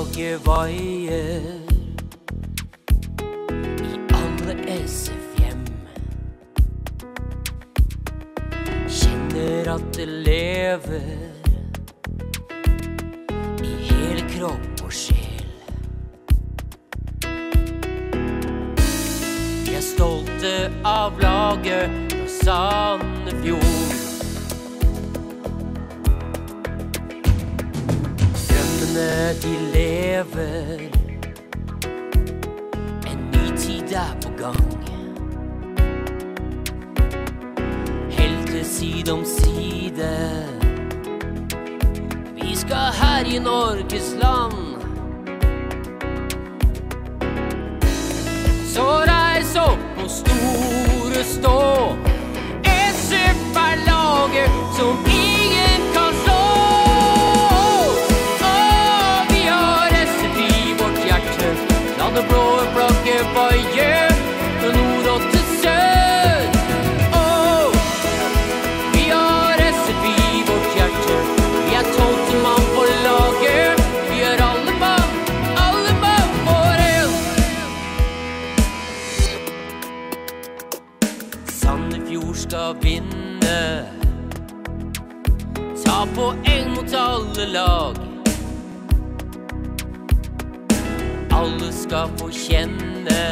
flagget vaier i alle SF-hjem. Kjenner at det lever i hele kropp og sjel. Vi er stolte av laget fra Sandefjord. Drømmene lever. En ny tid er på gang. Helter side om side. Vi skal herje Norges land. Skal vinne. Ta poeng mot alle lag. Alle skal få kjenne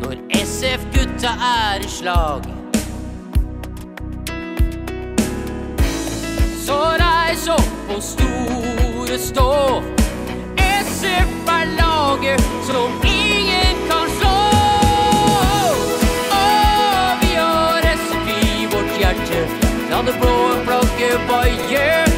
når SF-gutta er i slag. Så reis opp og store stå. SF er laget som Now the broer broke you by you